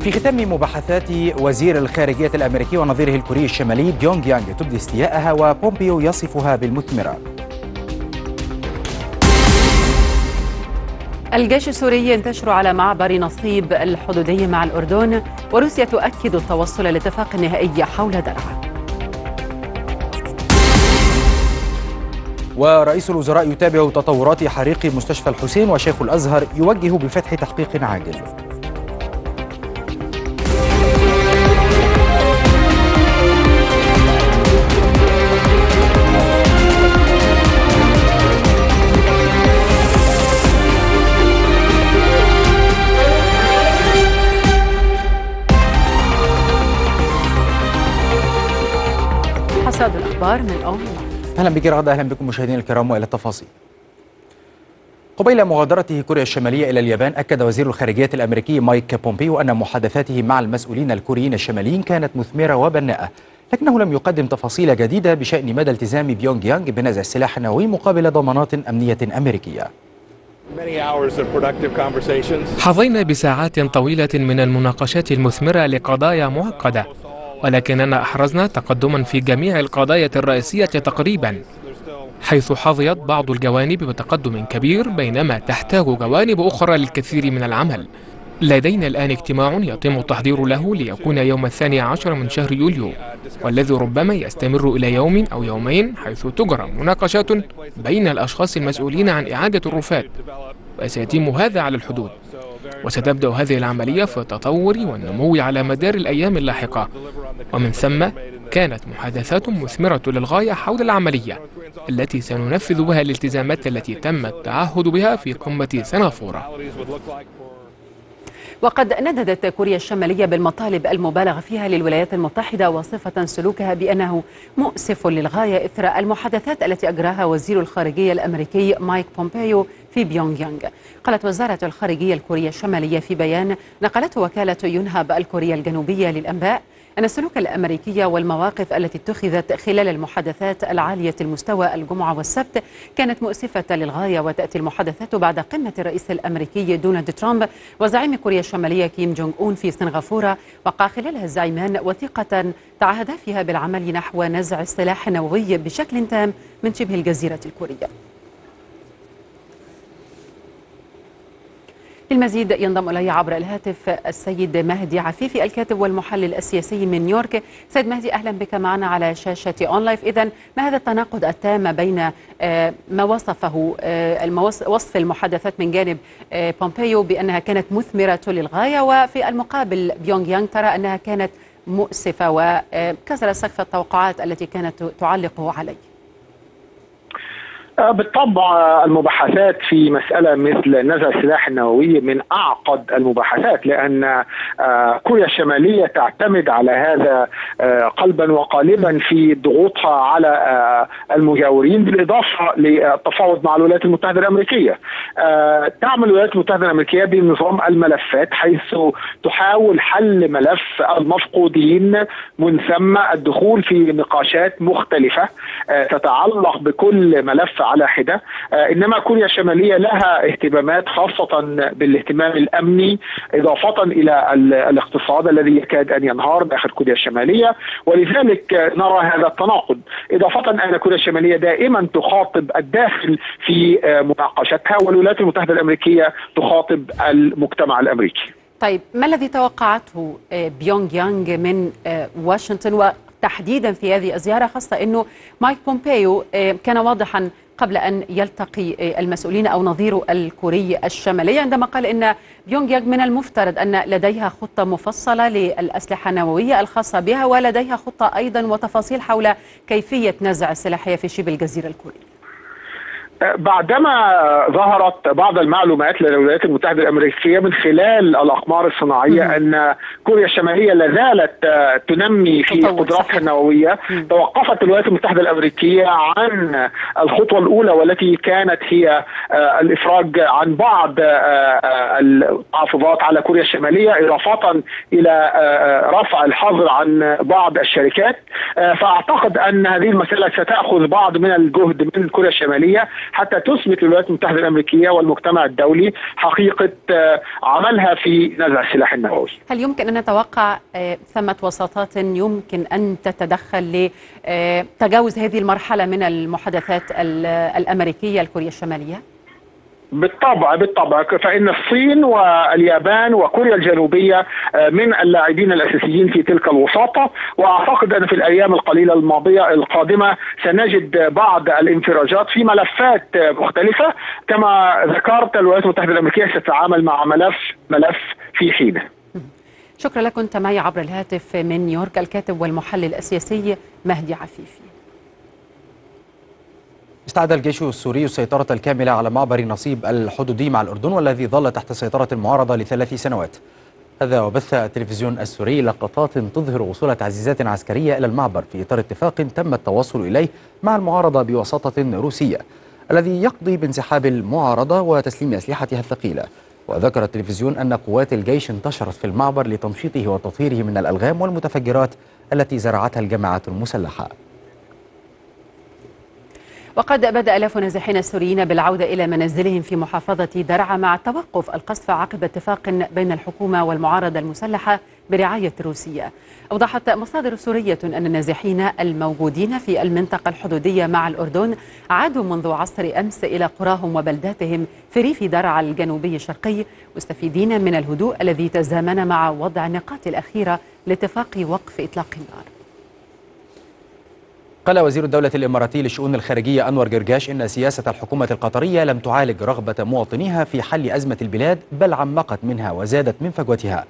في ختام مباحثات وزير الخارجية الأمريكي ونظيره الكوري الشمالي بيونغ يانغ تبدي استياءها وبومبيو يصفها بالمثمرة. الجيش السوري ينتشر على معبر نصيب الحدودي مع الأردن وروسيا تؤكد التوصل لاتفاق نهائي حول درعا. ورئيس الوزراء يتابع تطورات حريق مستشفى الحسين وشيخ الأزهر يوجه بفتح تحقيق عاجل الأخبار من أم أهلا بك رغد أهلا بكم مشاهدينا الكرام وإلى التفاصيل. قبيل مغادرته كوريا الشمالية إلى اليابان أكد وزير الخارجية الأمريكي مايك بومبيو أن محادثاته مع المسؤولين الكوريين الشماليين كانت مثمرة وبناءة، لكنه لم يقدم تفاصيل جديدة بشأن مدى التزام بيونغ يانغ بنزع السلاح النووي مقابل ضمانات أمنية أمريكية. حظينا بساعات طويلة من المناقشات المثمرة لقضايا معقدة ولكننا أحرزنا تقدما في جميع القضايا الرئيسية تقريبا حيث حظيت بعض الجوانب بتقدم كبير بينما تحتاج جوانب أخرى للكثير من العمل. لدينا الآن اجتماع يتم التحضير له ليكون يوم الثاني عشر من شهر يوليو والذي ربما يستمر إلى يوم أو يومين حيث تجرى مناقشات بين الأشخاص المسؤولين عن إعادة الرفات. وسيتم هذا على الحدود. وستبدأ هذه العملية في التطور والنمو على مدار الأيام اللاحقة. ومن ثم كانت محادثات مثمرة للغاية حول العملية التي سننفذ بها الالتزامات التي تم التعهد بها في قمة سنغافورة. وقد نددت كوريا الشمالية بالمطالب المبالغ فيها للولايات المتحدة وصفة سلوكها بأنه مؤسف للغاية إثر المحادثات التي أجراها وزير الخارجية الأمريكي مايك بومبيو في بيونغ يانغ قالت وزارة الخارجية الكورية الشمالية في بيان نقلته وكالة يونهاب الكورية الجنوبية للأنباء أن السلوك الأمريكي والمواقف التي اتخذت خلال المحادثات العالية المستوى الجمعة والسبت كانت مؤسفة للغاية وتأتي المحادثات بعد قمة الرئيس الأمريكي دونالد ترامب وزعيم كوريا الشمالية كيم جونغ أون في سنغافورة وقع خلالها الزعيمان وثيقة تعهدا فيها بالعمل نحو نزع السلاح النووي بشكل تام من شبه الجزيرة الكورية. للمزيد ينضم إلي عبر الهاتف السيد مهدي عفيفي الكاتب والمحلل السياسي من نيويورك. سيد مهدي أهلا بك معنا على شاشة ON Live إذا ما هذا التناقض التام بين ما وصفه وصف المحادثات من جانب بومبيو بأنها كانت مثمرة للغاية وفي المقابل بيونغ يانغ ترى أنها كانت مؤسفة وكسر سقف التوقعات التي كانت تعلق عليه. بالطبع المباحثات في مسألة مثل نزع السلاح النووي من أعقد المباحثات لأن كوريا الشمالية تعتمد على هذا قلبا وقالبا في ضغوطها على المجاورين بالإضافة للتفاوض مع الولايات المتحدة الأمريكية. تعمل الولايات المتحدة الأمريكية بنظام الملفات حيث تحاول حل ملف المفقودين من ثم الدخول في نقاشات مختلفة تتعلق بكل ملف على حدة. إنما كوريا الشمالية لها اهتمامات خاصة بالاهتمام الأمني إضافة إلى الاقتصاد الذي يكاد أن ينهار داخل كوريا الشمالية. ولذلك نرى هذا التناقض. إضافة أن كوريا الشمالية دائما تخاطب الداخل في مناقشتها والولايات المتحدة الأمريكية تخاطب المجتمع الأمريكي. طيب ما الذي توقعته بيونغ يانغ من واشنطن؟ وتحديدا في هذه الزيارة خاصة إنه مايك بومبيو كان واضحا قبل أن يلتقي المسؤولين أو نظيره الكوري الشمالي عندما قال إن بيونغ يانغ من المفترض أن لديها خطة مفصلة للأسلحة النووية الخاصة بها ولديها خطة أيضا وتفاصيل حول كيفية نزع السلاحية في شبه الجزيرة الكورية. بعدما ظهرت بعض المعلومات للولايات المتحدة الأمريكية من خلال الأقمار الصناعية أن كوريا الشمالية لا زالت تنمي في قدراتها النووية. توقفت الولايات المتحدة الأمريكية عن الخطوة الأولى والتي كانت هي الإفراج عن بعض التحفظات على كوريا الشمالية إضافة إلى رفع الحظر عن بعض الشركات. فأعتقد أن هذه المسألة ستأخذ بعض من الجهد من كوريا الشمالية. حتى تثبت الولايات المتحدة الأمريكية والمجتمع الدولي حقيقة عملها في نزع السلاح النووي. هل يمكن أن نتوقع ثمة وساطات يمكن أن تتدخل لتجاوز هذه المرحلة من المحادثات الأمريكية الكورية الشمالية؟ بالطبع بالطبع. فإن الصين واليابان وكوريا الجنوبية من اللاعبين الأساسيين في تلك الوساطة. وأعتقد أن في الأيام القليلة الماضية القادمة سنجد بعض الانفراجات في ملفات مختلفة. كما ذكرت الولايات المتحدة الأمريكية ستتعامل مع ملف ملف في حينه شكرا لك كنت معي عبر الهاتف من نيويورك الكاتب والمحلل السياسي مهدي عفيفي. استعاد الجيش السوري السيطرة الكاملة على معبر نصيب الحدودي مع الأردن والذي ظل تحت سيطرة المعارضة لثلاث سنوات. هذا وبث التلفزيون السوري لقطات تظهر وصول تعزيزات عسكرية إلى المعبر في إطار اتفاق تم التوصل إليه مع المعارضة بوساطة روسية الذي يقضي بانسحاب المعارضة وتسليم أسلحتها الثقيلة. وذكر التلفزيون أن قوات الجيش انتشرت في المعبر لتمشيطه وتطهيره من الألغام والمتفجرات التي زرعتها الجماعات المسلحة. وقد بدأ آلاف نازحين السوريين بالعودة إلى منازلهم في محافظة درعا مع توقف القصف عقب اتفاق بين الحكومة والمعارضة المسلحة برعاية روسيا أوضحت مصادر سورية أن النازحين الموجودين في المنطقة الحدودية مع الأردن عادوا منذ عصر أمس إلى قراهم وبلداتهم في ريف درعا الجنوبي الشرقي مستفيدين من الهدوء الذي تزامن مع وضع النقاط الأخيرة لاتفاق وقف إطلاق النار. قال وزير الدولة الإماراتي للشؤون الخارجية أنور جرجاش إن سياسة الحكومة القطرية لم تعالج رغبة مواطنيها في حل أزمة البلاد بل عمقت منها وزادت من فجوتها.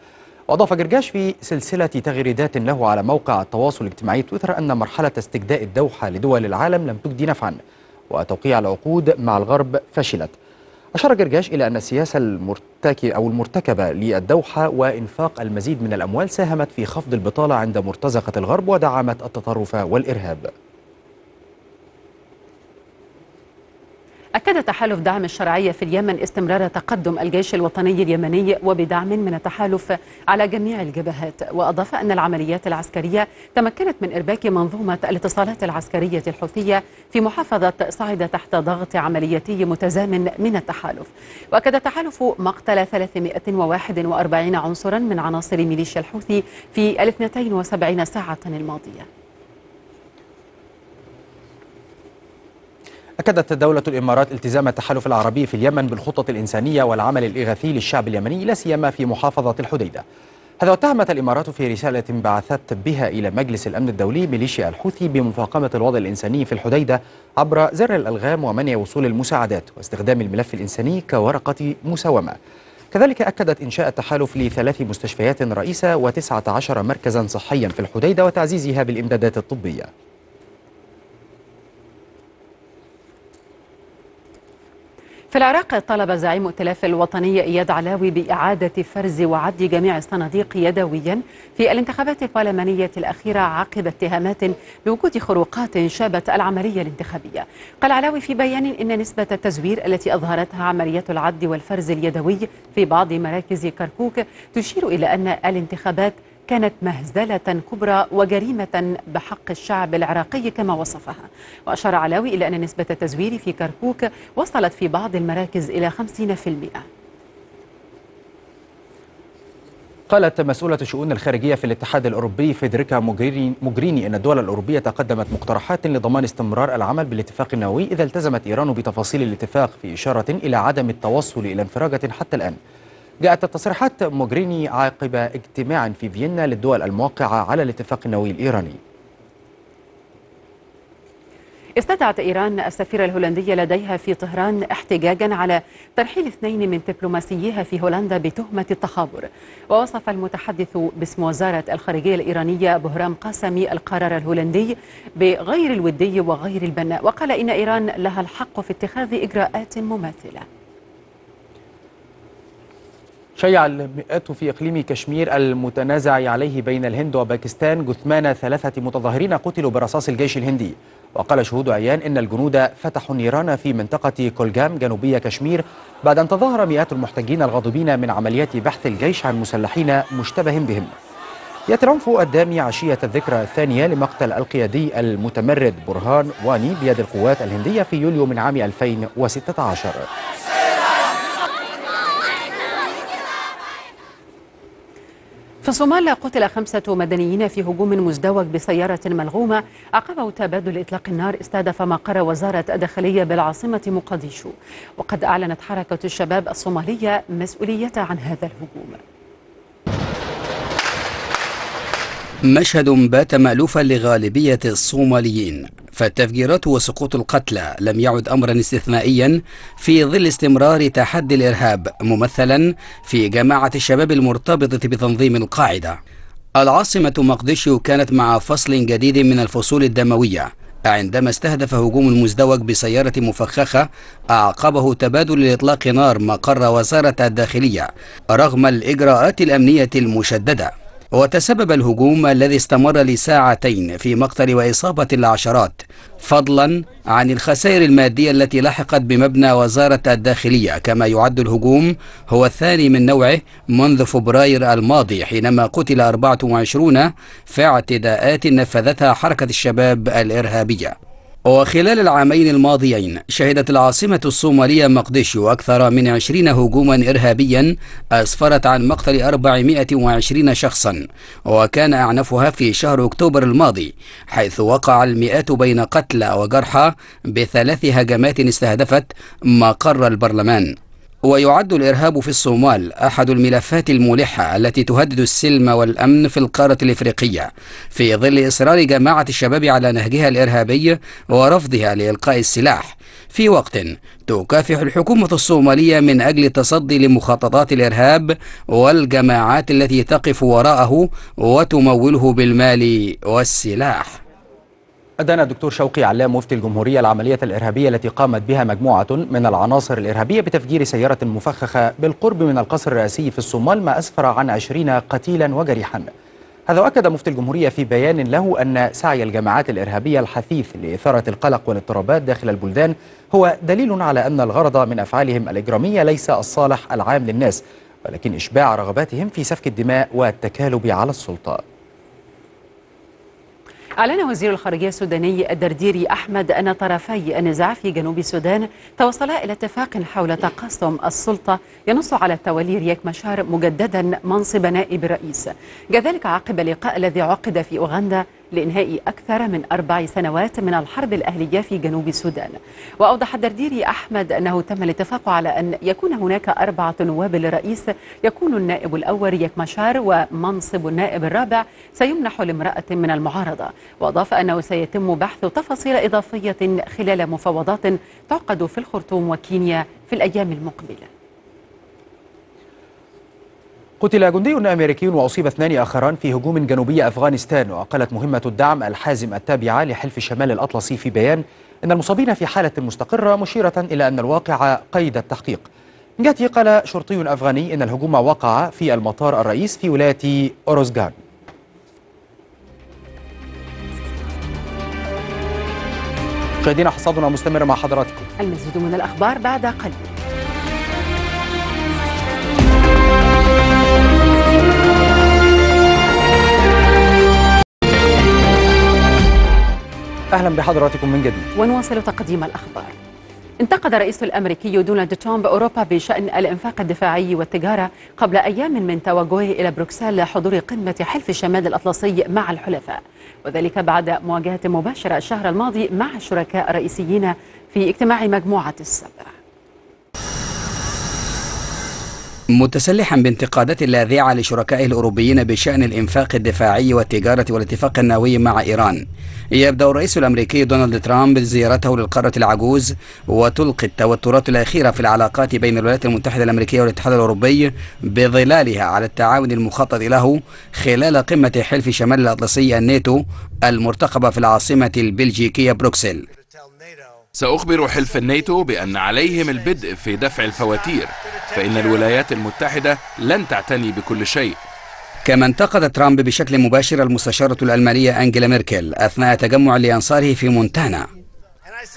وأضاف جرجاش في سلسلة تغريدات له على موقع التواصل الاجتماعي تويتر أن مرحلة استجداء الدوحة لدول العالم لم تجدي نفعا وتوقيع العقود مع الغرب فشلت. أشار جرجاش إلى أن السياسة المرتكبة أو المرتكبة للدوحة وإنفاق المزيد من الأموال ساهمت في خفض البطالة عند مرتزقة الغرب ودعمت التطرف والإرهاب. أكد تحالف دعم الشرعية في اليمن استمرار تقدم الجيش الوطني اليمني وبدعم من التحالف على جميع الجبهات. وأضاف أن العمليات العسكرية تمكنت من إرباك منظومة الاتصالات العسكرية الحوثية في محافظة صعدة تحت ضغط عملياتي متزامن من التحالف. وأكد التحالف مقتل 341 عنصرا من عناصر ميليشيا الحوثي في ال 72 ساعة الماضية. أكدت دولة الإمارات التزام التحالف العربي في اليمن بالخطة الإنسانية والعمل الإغاثي للشعب اليمني لا سيما في محافظة الحديدة. هذا واتهمت الإمارات في رسالة بعثت بها إلى مجلس الأمن الدولي ميليشيا الحوثي بمفاقمة الوضع الإنساني في الحديدة عبر زر الألغام ومنع وصول المساعدات واستخدام الملف الإنساني كورقة مساومة. كذلك أكدت إنشاء التحالف لثلاث مستشفيات رئيسة وتسعة عشر مركزا صحيا في الحديدة وتعزيزها بالإمدادات الطبية. في العراق طلب زعيم الائتلاف الوطني إياد علاوي بإعادة فرز وعد جميع الصناديق يدويا في الانتخابات البرلمانية الأخيرة عقب اتهامات بوجود خروقات شابت العملية الانتخابية. قال علاوي في بيان إن نسبة التزوير التي أظهرتها عمليات العد والفرز اليدوي في بعض مراكز كركوك تشير إلى أن الانتخابات كانت مهزلة كبرى وجريمة بحق الشعب العراقي كما وصفها. وأشار علاوي إلى أن نسبة التزوير في كركوك وصلت في بعض المراكز إلى 50% قالت مسؤولة الشؤون الخارجية في الاتحاد الأوروبي فيدريكا موغريني أن الدول الأوروبية قدمت مقترحات لضمان استمرار العمل بالاتفاق النووي إذا التزمت إيران بتفاصيل الاتفاق في إشارة إلى عدم التوصل إلى انفراجة حتى الآن. جاءت التصريحات موغريني عقب اجتماع في فيينا للدول الموقعة على الاتفاق النووي الإيراني. استدعت إيران السفيرة الهولندية لديها في طهران احتجاجا على ترحيل اثنين من دبلوماسيها في هولندا بتهمة التخابر. ووصف المتحدث باسم وزارة الخارجية الإيرانية بهرام قاسمي القرار الهولندي بغير الودي وغير البناء وقال إن إيران لها الحق في اتخاذ إجراءات مماثلة. شيع المئات في إقليم كشمير المتنازع عليه بين الهند وباكستان جثمان ثلاثة متظاهرين قتلوا برصاص الجيش الهندي. وقال شهود عيان إن الجنود فتحوا النيران في منطقة كولجام جنوبية كشمير بعد أن تظاهر مئات المحتجين الغاضبين من عمليات بحث الجيش عن مسلحين مشتبه بهم. يأتي العنف الدامي عشية الذكرى الثانية لمقتل القيادي المتمرد برهان واني بيد القوات الهندية في يوليو من عام 2016 في الصومال قتل خمسة مدنيين في هجوم مزدوج بسيارة ملغومة عقبه تبادل إطلاق النار استهدف مقر وزارة الداخلية بالعاصمة مقديشو. وقد أعلنت حركة الشباب الصومالية مسؤوليتها عن هذا الهجوم. مشهد بات مألوفا لغالبية الصوماليين. فالتفجيرات وسقوط القتلى لم يعد أمرا استثنائيا في ظل استمرار تحدي الإرهاب ممثلا في جماعة الشباب المرتبطة بتنظيم القاعدة. العاصمة مقدشو كانت مع فصل جديد من الفصول الدموية. عندما استهدف هجوم مزدوج بسيارة مفخخة أعقبه تبادل لإطلاق نار مقر وزارة الداخلية رغم الإجراءات الأمنية المشددة. وتسبب الهجوم الذي استمر لساعتين في مقتل وإصابة العشرات فضلا عن الخسائر المادية التي لحقت بمبنى وزارة الداخلية كما يعد الهجوم هو الثاني من نوعه منذ فبراير الماضي حينما قتل 24 في اعتداءات نفذتها حركة الشباب الإرهابية. وخلال العامين الماضيين شهدت العاصمة الصومالية مقدشو أكثر من 20 هجوما إرهابيا أسفرت عن مقتل 420 شخصا وكان أعنفها في شهر أكتوبر الماضي حيث وقع المئات بين قتلى وجرحى بثلاث هجمات استهدفت مقر البرلمان. ويعد الإرهاب في الصومال أحد الملفات الملحة التي تهدد السلم والأمن في القارة الإفريقية في ظل إصرار جماعة الشباب على نهجها الإرهابي ورفضها لإلقاء السلاح. في وقت تكافح الحكومة الصومالية من أجل التصدي لمخططات الإرهاب والجماعات التي تقف وراءه وتموله بالمال والسلاح. أدان الدكتور شوقي علام مفتي الجمهورية العملية الإرهابية التي قامت بها مجموعة من العناصر الإرهابية بتفجير سيارة مفخخة بالقرب من القصر الرئاسي في الصومال ما أسفر عن عشرين قتيلا وجريحا. هذا وأكد مفتي الجمهورية في بيان له أن سعي الجماعات الإرهابية الحثيث لإثارة القلق والاضطرابات داخل البلدان هو دليل على أن الغرض من أفعالهم الإجرامية ليس الصالح العام للناس ولكن إشباع رغباتهم في سفك الدماء والتكالب على السلطة. أعلن وزير الخارجية السوداني الدرديري أحمد أن طرفي النزاع في جنوب السودان توصلا إلى اتفاق حول تقاسم السلطة ينص على تولي رياك مشار مجددا منصب نائب الرئيس كذلك عقب اللقاء الذي عقد في أوغندا لإنهاء أكثر من أربع سنوات من الحرب الأهلية في جنوب السودان. وأوضح الدرديري أحمد أنه تم الاتفاق على أن يكون هناك أربعة نواب للرئيس. يكون النائب الأول ريك مشار ومنصب النائب الرابع سيمنح لامرأة من المعارضة. وأضاف أنه سيتم بحث تفاصيل إضافية خلال مفاوضات تعقد في الخرطوم وكينيا في الأيام المقبلة. قتل جندي أمريكي وأصيب اثنان آخران في هجوم جنوبي أفغانستان وقالت مهمة الدعم الحازم التابعة لحلف شمال الأطلسي في بيان أن المصابين في حالة مستقرة مشيرة إلى أن الواقع قيد التحقيق. جهته قال شرطي أفغاني أن الهجوم وقع في المطار الرئيس في ولاية أوروزغان. مشاهدينا حصادنا مستمر مع حضراتكم. المزيد من الأخبار بعد قليل. أهلا بحضراتكم من جديد. ونواصل تقديم الأخبار. انتقد الرئيس الأمريكي دونالد ترامب أوروبا بشأن الإنفاق الدفاعي والتجارة قبل أيام من توجهه إلى بروكسل لحضور قمة حلف الشمال الأطلسي مع الحلفاء. وذلك بعد مواجهة مباشرة الشهر الماضي مع الشركاء الرئيسيين في اجتماع مجموعة السبع. متسلحا بانتقادات لاذعة لشركائه الأوروبيين بشأن الإنفاق الدفاعي والتجارة والاتفاق النووي مع إيران. يبدأ الرئيس الأمريكي دونالد ترامب زيارته للقارة العجوز وتلقي التوترات الأخيرة في العلاقات بين الولايات المتحدة الأمريكية والاتحاد الأوروبي بظلالها على التعاون المخطط له خلال قمة حلف شمال الأطلسي الناتو المرتقبة في العاصمة البلجيكية بروكسل. سأخبر حلف الناتو بأن عليهم البدء في دفع الفواتير فإن الولايات المتحدة لن تعتني بكل شيء. كما انتقد ترامب بشكل مباشر المستشارة الألمانية أنجيلا ميركل أثناء تجمع لأنصاره في مونتانا.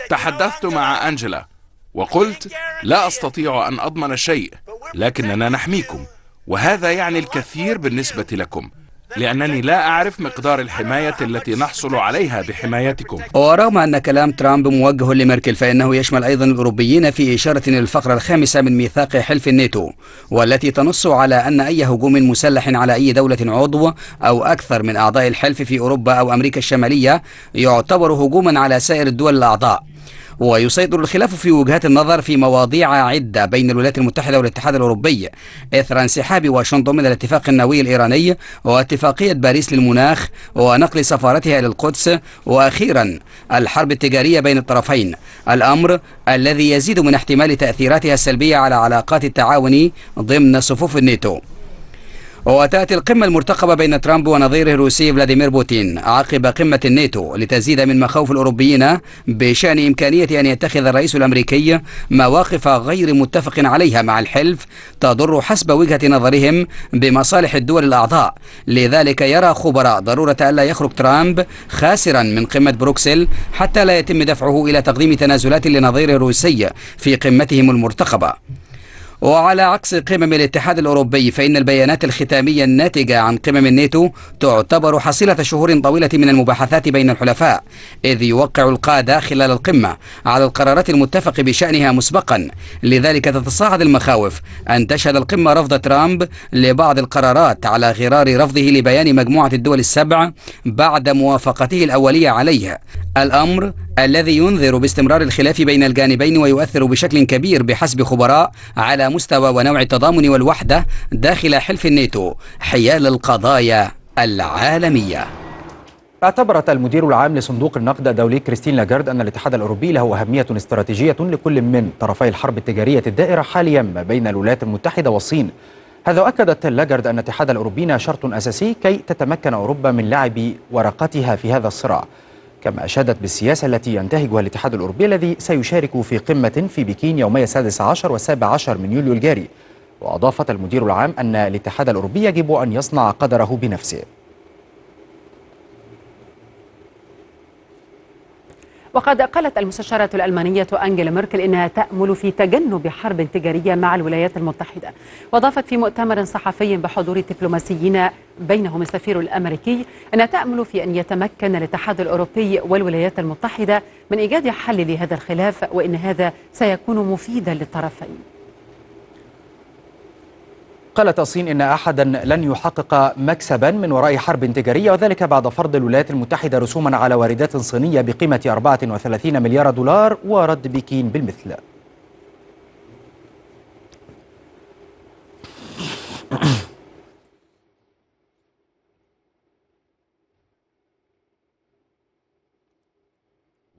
تحدثت مع أنجلا وقلت لا أستطيع أن أضمن شيء لكننا نحميكم وهذا يعني الكثير بالنسبة لكم. لأنني لا أعرف مقدار الحماية التي نحصل عليها بحمايتكم. ورغم أن كلام ترامب موجه لميركل فإنه يشمل أيضا الأوروبيين في إشارة للفقرة الخامسة من ميثاق حلف الناتو والتي تنص على أن أي هجوم مسلح على أي دولة عضو أو أكثر من أعضاء الحلف في أوروبا أو أمريكا الشمالية يعتبر هجوما على سائر الدول الأعضاء. ويسيطر الخلاف في وجهات النظر في مواضيع عدة بين الولايات المتحدة والاتحاد الأوروبي. إثر انسحاب واشنطن من الاتفاق النووي الإيراني واتفاقية باريس للمناخ ونقل سفارتها إلى القدس وأخيرا الحرب التجارية بين الطرفين. الأمر الذي يزيد من احتمال تأثيراتها السلبية على علاقات التعاون ضمن صفوف الناتو. وتأتي القمة المرتقبة بين ترامب ونظيره الروسي فلاديمير بوتين عقب قمة الناتو لتزيد من مخاوف الأوروبيين بشأن إمكانية أن يتخذ الرئيس الأمريكي مواقف غير متفق عليها مع الحلف تضر حسب وجهة نظرهم بمصالح الدول الأعضاء. لذلك يرى خبراء ضرورة ألا يخرج ترامب خاسرا من قمة بروكسل حتى لا يتم دفعه إلى تقديم تنازلات لنظيره الروسي في قمتهم المرتقبة. وعلى عكس قمم الاتحاد الأوروبي فإن البيانات الختامية الناتجة عن قمم الناتو تعتبر حصيلة شهور طويلة من المباحثات بين الحلفاء إذ يوقع القادة خلال القمة على القرارات المتفق بشأنها مسبقا. لذلك تتصاعد المخاوف أن تشهد القمة رفض ترامب لبعض القرارات على غرار رفضه لبيان مجموعة الدول السبع بعد موافقته الأولية عليه. الأمر الذي ينذر باستمرار الخلاف بين الجانبين ويؤثر بشكل كبير بحسب خبراء على مستوى ونوع التضامن والوحدة داخل حلف الناتو حيال القضايا العالمية. اعتبرت المدير العام لصندوق النقد الدولي كريستين لاجارد أن الاتحاد الأوروبي له أهمية استراتيجية لكل من طرفي الحرب التجارية الدائرة حاليا ما بين الولايات المتحدة والصين. هذا أكدت لاجارد أن الاتحاد الأوروبي شرط أساسي كي تتمكن أوروبا من لعب ورقتها في هذا الصراع. كما أشادت بالسياسة التي ينتهجها الاتحاد الأوروبي الذي سيشارك في قمة في بكين يومي السادس عشر والسابع عشر من يوليو الجاري. وأضافت المدير العام أن الاتحاد الأوروبي يجب أن يصنع قدره بنفسه. وقد قالت المستشارة الألمانية أنجيلا ميركل إنها تأمل في تجنب حرب تجارية مع الولايات المتحدة. وأضافت في مؤتمر صحفي بحضور الدبلوماسيين بينهم السفير الأمريكي أنها تأمل في أن يتمكن الاتحاد الأوروبي والولايات المتحدة من إيجاد حل لهذا الخلاف وإن هذا سيكون مفيدا للطرفين. قالت الصين إن أحدا لن يحقق مكسبا من وراء حرب تجارية وذلك بعد فرض الولايات المتحدة رسوما على واردات صينية بقيمة 34 مليار دولار ورد بكين بالمثل.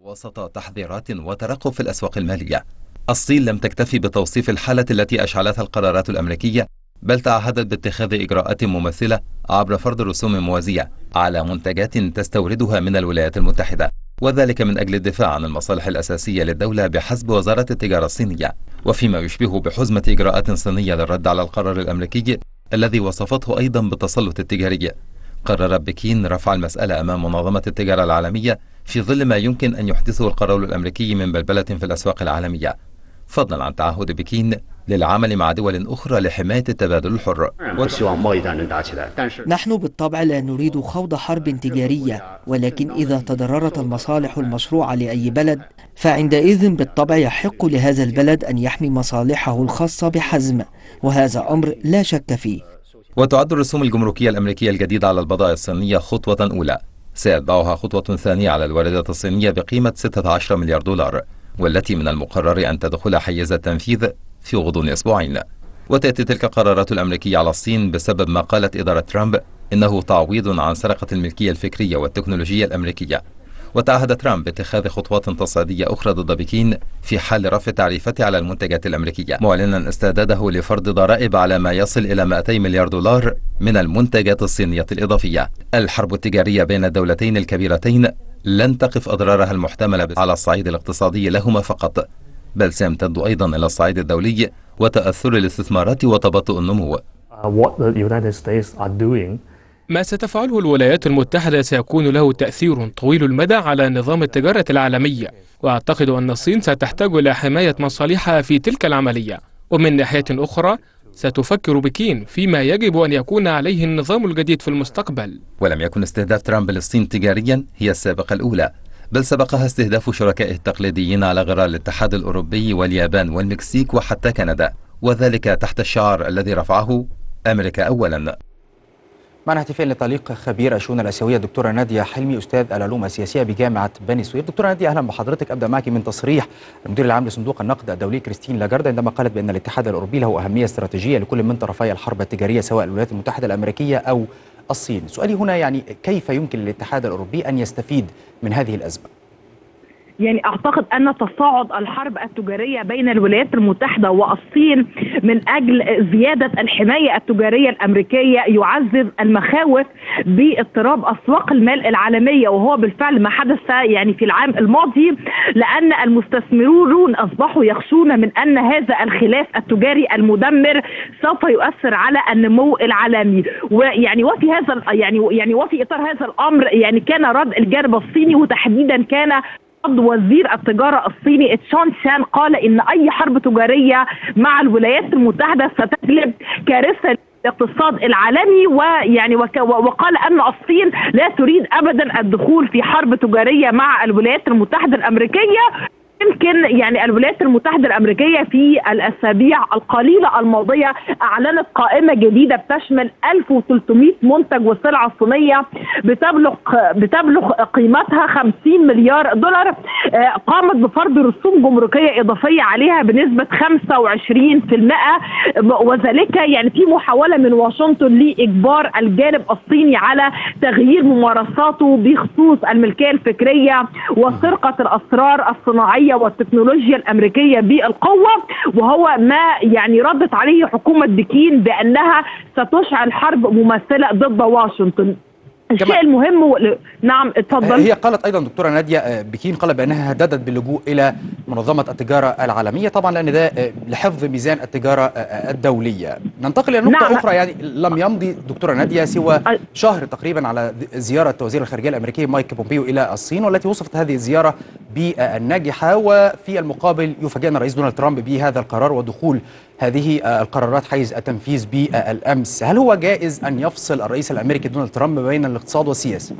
وسط تحذيرات وترقب في الأسواق المالية الصين لم تكتفي بتوصيف الحالة التي أشعلتها القرارات الأمريكية بل تعهدت باتخاذ إجراءات مماثلة عبر فرض رسوم موازية على منتجات تستوردها من الولايات المتحدة وذلك من أجل الدفاع عن المصالح الأساسية للدولة بحسب وزارة التجارة الصينية. وفيما يشبه بحزمة إجراءات صينية للرد على القرار الأمريكي الذي وصفته أيضا بالتسلط التجاري. قرر بكين رفع المسألة أمام منظمة التجارة العالمية في ظل ما يمكن أن يحدثه القرار الأمريكي من بلبلة في الأسواق العالمية. فضلا عن تعهد بكين للعمل مع دول أخرى لحماية التبادل الحر. نحن بالطبع لا نريد خوض حرب تجارية ولكن إذا تضررت المصالح المشروعة لأي بلد فعندئذ بالطبع يحق لهذا البلد أن يحمي مصالحه الخاصة بحزم وهذا أمر لا شك فيه. وتعد الرسوم الجمركية الأمريكية الجديدة على البضائع الصينية خطوة أولى. سيتبعها خطوة ثانية على الواردات الصينية بقيمة 16 مليار دولار والتي من المقرر أن تدخل حيز التنفيذ في غضون أسبوعين. وتأتي تلك القرارات الأمريكية على الصين بسبب ما قالت إدارة ترامب إنه تعويض عن سرقة الملكية الفكرية والتكنولوجية الأمريكية. وتعهد ترامب باتخاذ خطوات تصعيدية أخرى ضد بكين في حال رفع تعريفته على المنتجات الأمريكية. معلنا استعداده لفرض ضرائب على ما يصل إلى 200 مليار دولار من المنتجات الصينية الإضافية. الحرب التجارية بين الدولتين الكبيرتين لن تقف أضرارها المحتملة على الصعيد الاقتصادي لهما فقط. بل سيمتد أيضا إلى الصعيد الدولي وتأثر الاستثمارات وتباطؤ النمو. ما ستفعله الولايات المتحدة سيكون له تأثير طويل المدى على نظام التجارة العالمية وأعتقد أن الصين ستحتاج إلى حماية مصالحها في تلك العملية. ومن ناحية أخرى ستفكر بكين فيما يجب أن يكون عليه النظام الجديد في المستقبل. ولم يكن استهداف ترامب للصين تجاريا هي السابقة الأولى. بل سبقها استهداف شركائه التقليديين على غرار الاتحاد الأوروبي واليابان والمكسيك وحتى كندا وذلك تحت الشعار الذي رفعه أمريكا أولا. معنا هاتفين لتعليق خبير الشؤون الآسيوية دكتوره نادية حلمي أستاذ العلوم السياسية بجامعة بني سويف. دكتورة نادية أهلا بحضرتك. أبدأ معك من تصريح المدير العام لصندوق النقد الدولي كريستين لاجارد عندما قالت بأن الاتحاد الأوروبي له أهمية استراتيجية لكل من طرفي الحرب التجارية سواء الولايات المتحدة الأمريكية أو الصين. سؤالي هنا يعني كيف يمكن للاتحاد الأوروبي أن يستفيد من هذه الأزمة؟ يعني أعتقد أن تصاعد الحرب التجارية بين الولايات المتحدة والصين من أجل زيادة الحماية التجارية الأمريكية يعزز المخاوف باضطراب أسواق المال العالمية وهو بالفعل ما حدث يعني في العام الماضي لأن المستثمرون أصبحوا يخشون من أن هذا الخلاف التجاري المدمر سوف يؤثر على النمو العالمي. ويعني وفي هذا يعني يعني وفي إطار هذا الأمر يعني كان رد الجانب الصيني وتحديدا كان وزير التجارة الصيني تشان شان قال إن أي حرب تجارية مع الولايات المتحدة ستجلب كارثة الاقتصاد العالمي ويعني وقال أن الصين لا تريد ابدا الدخول في حرب تجارية مع الولايات المتحدة الأمريكية. يمكن يعني الولايات المتحدة الأمريكية في الأسابيع القليلة الماضية أعلنت قائمة جديدة بتشمل 1300 منتج وسلعه صينية بتبلغ بتبلغ قيمتها 50 مليار دولار قامت بفرض رسوم جمركية إضافية عليها بنسبة 25% وذلك يعني في محاولة من واشنطن لإجبار الجانب الصيني على تغيير ممارساته بخصوص الملكية الفكرية وسرقة الأسرار الصناعية والتكنولوجيا الأمريكية بالقوة وهو ما يعني ردت عليه حكومة بكين بأنها ستشعل حرب مماثله ضد واشنطن. الشيء المهم و... نعم اتفضل. هي قالت أيضا دكتورة نادية بكين قالت بأنها هددت باللجوء إلى منظمة التجارة العالمية. طبعا لأن ده لحفظ ميزان التجارة الدولية. ننتقل إلى نقطة نعم. أخرى يعني لم يمضي دكتورة نادية سوى شهر تقريبا على زيارة وزير الخارجية الأمريكي مايك بومبيو إلى الصين والتي وصفت هذه الزيارة بالناجحة وفي المقابل يفاجئنا الرئيس دونالد ترامب بهذا القرار ودخول هذه القرارات حيز التنفيذ بالأمس. هل هو جائز أن يفصل الرئيس الأمريكي دونالد ترامب بين الاقتصاد والسياسة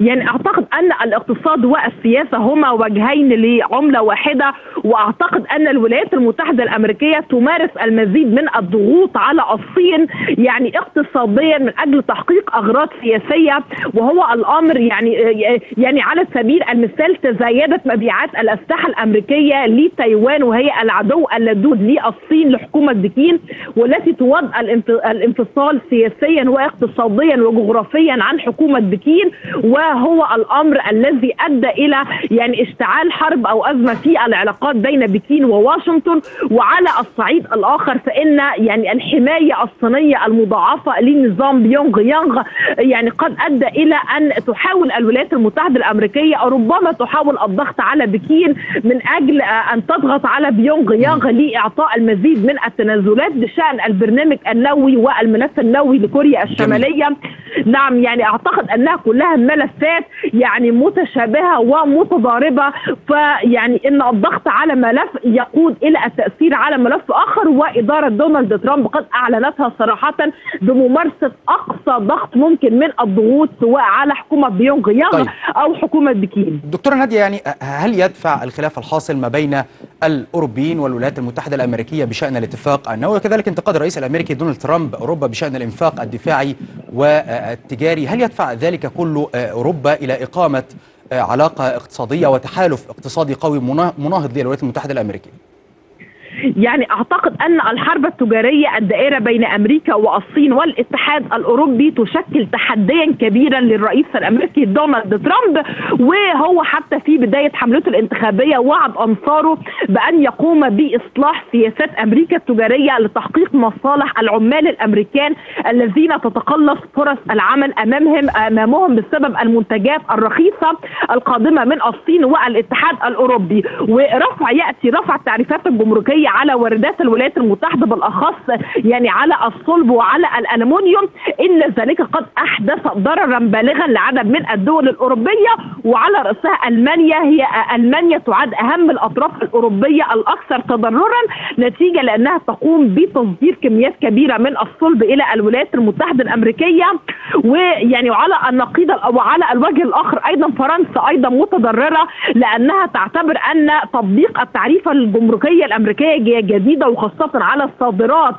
يعني أعتقد أن الاقتصاد والسياسة هما وجهين لعملة واحدة وأعتقد أن الولايات المتحدة الأمريكية تمارس المزيد من الضغوط على الصين يعني اقتصاديا من أجل تحقيق أغراض سياسية وهو الأمر يعني يعني على سبيل المثال تزايدت مبيعات الأسلحة الأمريكية لتايوان وهي العدو اللدود للصين لحكومة بكين والتي تود الانفصال سياسيا واقتصاديا وجغرافيا عن حكومة بكين. وهو الأمر الذي أدى إلى يعني اشتعال حرب أو أزمة في العلاقات بين بكين وواشنطن. وعلى الصعيد الآخر فإن يعني الحماية الصينية المضاعفة لنظام بيونغ يانغ يعني قد أدى إلى أن تحاول الولايات المتحدة الأمريكية ربما تحاول الضغط على بكين من أجل أن تضغط على بيونغ يانغ لإعطاء المزيد من التنازلات بشأن البرنامج النووي والملف النووي لكوريا الشمالية. نعم يعني أعتقد أنها كلها ملفات يعني متشابهة ومتضاربة فيعني إن الضغط على ملف يقود إلى التأثير على ملف آخر وإدارة دونالد ترامب قد أعلنتها صراحة بممارسة أقصى ضغط ممكن من الضغوط سواء على حكومة بيونغ يانغ طيب. أو حكومة بكين. دكتورة نادية يعني هل يدفع الخلاف الحاصل ما بين الأوروبيين والولايات المتحدة الأمريكية بشأن الاتفاق النووي وكذلك انتقاد الرئيس الأمريكي دونالد ترامب أوروبا بشأن الإنفاق الدفاعي والتجاري هل يدفع ذلك كله أوروبا إلى إقامة علاقة اقتصادية وتحالف اقتصادي قوي مناهض للولايات المتحدة الأمريكية؟ يعني أعتقد أن الحرب التجارية الدائرة بين أمريكا والصين والاتحاد الأوروبي تشكل تحديا كبيرا للرئيس الأمريكي دونالد ترامب وهو حتى في بداية حملته الانتخابية وعد أنصاره بأن يقوم بإصلاح سياسات أمريكا التجارية لتحقيق مصالح العمال الأمريكان الذين تتقلص فرص العمل أمامهم أمامهم بسبب المنتجات الرخيصة القادمة من الصين والاتحاد الأوروبي. ورفع يأتي رفع التعريفات الجمركية على واردات الولايات المتحدة بالأخص يعني على الصلب وعلى الالومنيوم إن ذلك قد أحدث ضررا بالغا لعدد من الدول الأوروبية وعلى رأسها ألمانيا. هي ألمانيا تعد أهم الأطراف الأوروبية الأكثر تضررا نتيجة لأنها تقوم بتصدير كميات كبيرة من الصلب إلى الولايات المتحدة الأمريكية. ويعني وعلى النقيض وعلى الوجه الآخر أيضا فرنسا أيضا متضررة لأنها تعتبر أن تطبيق التعريفة الجمركية الأمريكية جديدة وخاصة على الصادرات.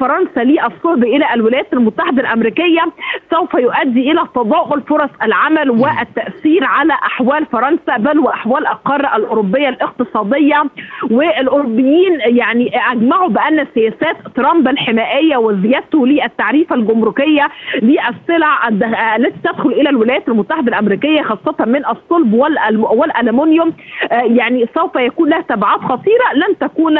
فرنسا للصلب إلى الولايات المتحدة الأمريكية سوف يؤدي إلى تضاؤل فرص العمل والتأثير على أحوال فرنسا بل وأحوال القارة الأوروبية الاقتصادية. والأوروبيين يعني أجمعوا بأن سياسات ترامب الحمائية وزيادته للتعريفة الجمركية للسلع التي تدخل إلى الولايات المتحدة الأمريكية خاصة من الصلب والألمنيوم يعني سوف يكون لها تبعات خطيرة لن تكون